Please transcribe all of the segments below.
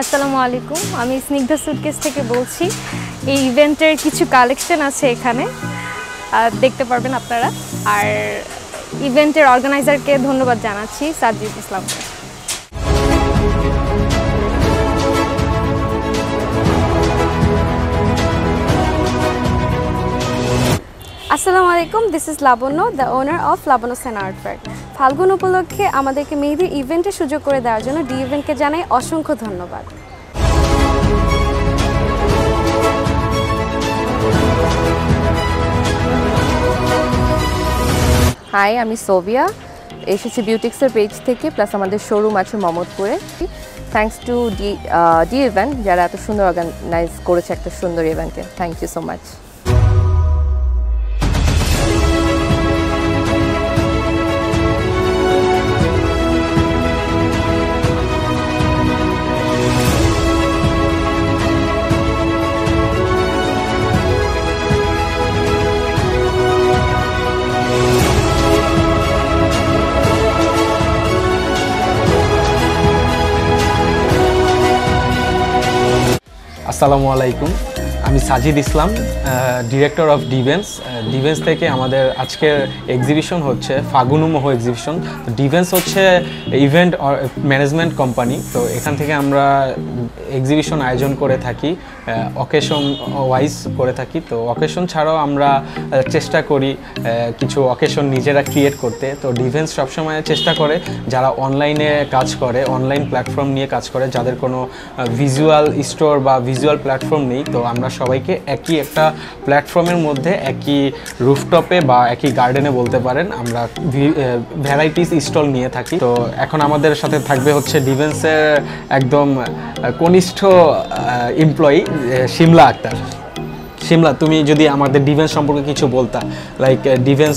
আসসালামু আলাইকুম। আমি স্নিগ্ধা সুটকেস থেকে বলছি, এই ইভেন্টের কিছু কালেকশন আছে এখানে। দেখতে পারবেন আপনারা। আর ইভেন্টের অর্গানাইজারকে ধন্যবাদ জানাচ্ছি সাজিদ ইসলামকে আসসালামু আলাইকুম this is Labonno the owner of Labonno Sen art ফাল্গুন উপলক্ষে আমাদেরকে মেহেদির ইভেন্টের সুযোগ করে দেওয়ার জন্য ডি ইভেন্টকে জানাই অসংখ্য ধন্যবাদ। হাই আমি সোভিয়া। এসেছি বিউটিক্সের পেজ থেকে প্লাস আমাদের শোরুম আছে মমদপুরে thanks to D D event যারা এত সুন্দর অর্গানাইজ করেছে একটা সুন্দর ইভেন্টে থ্যাংক ইউ সো মাচ আসসালামু আলাইকুম। আমি Sajid Islam director of D events D events থেকে আমাদের আজকের এক্সিবিশন হচ্ছে ফাগুনুমোহ এক্সিবিশন তো ডিভেন্স হচ্ছে ইভেন্ট ম্যানেজমেন্ট কোম্পানি তো এখান থেকে আমরা এক্সিবিশন আয়োজন করে থাকি অকেশন ওয়াইজ করে থাকি। তো অকেশন ছাড়াও আমরা চেষ্টা করি কিছু অকেশন নিজেরা ক্রিয়েট করতে। তো ডিভেন্স সবসময় চেষ্টা করে, যারা অনলাইনে কাজ করে অনলাইন প্ল্যাটফর্ম নিয়ে কাজ করে, যাদের কোনো ভিজুয়াল স্টোর বা ভিজুয়াল প্ল্যাটফর্ম নেই, তো আমরা সবাইকে একই একটা প্ল্যাটফর্মের মধ্যে, একই রুফটপে বা একই গার্ডেনে বলতে পারেন, আমরা ভ্যারাইটিস স্টল নিয়ে থাকি। তো এখন আমাদের সাথে থাকবে হচ্ছে ডিভেন্সের একদম কনিষ্ঠ এমপ্লয়ি শিমলা আক্তার। শিমলা, তুমি যদি আমাদের ডিফেন্স সম্পর্কে কিছু বলতা লাইক ডিফেন্স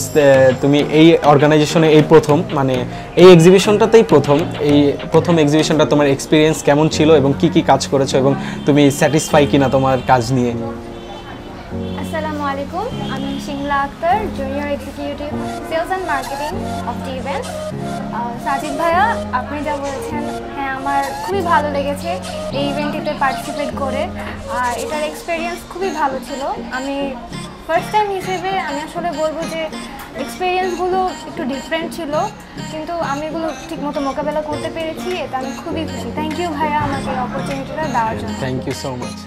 তুমি এই অর্গানাইজেশনে এই প্রথম মানে এই এক্সিবিশনটাতেই প্রথম, এই প্রথম এক্সিবিশনটা তোমার এক্সপিরিয়েন্স কেমন ছিল এবং কি কি কাজ করেছ এবং তুমি স্যাটিসফাই কিনা তোমার কাজ নিয়ে? আলাইকুম। আমি Shimla Akter junior executive sales and marketing of the event Sajid ভাইয়া, আপনি যা বলেছেন হ্যাঁ আমার খুবই ভালো লেগেছে এই ইভেন্টটিতে পার্টিসিপেট করে। আর এটার এক্সপিরিয়েন্স খুবই ভালো ছিল। আমি ফার্স্ট টাইম হিসেবে আমি আসলে বলব যে এক্সপিরিয়েন্সগুলো একটু ডিফারেন্ট ছিল, কিন্তু আমি এগুলো ঠিকমতো মোকাবেলা করতে পেরেছি, এটা আমি খুবই খুশি। থ্যাংক ইউ ভাইয়া আমাকে অপরচুনিটিটা দেওয়ার জন্য। Thank you so much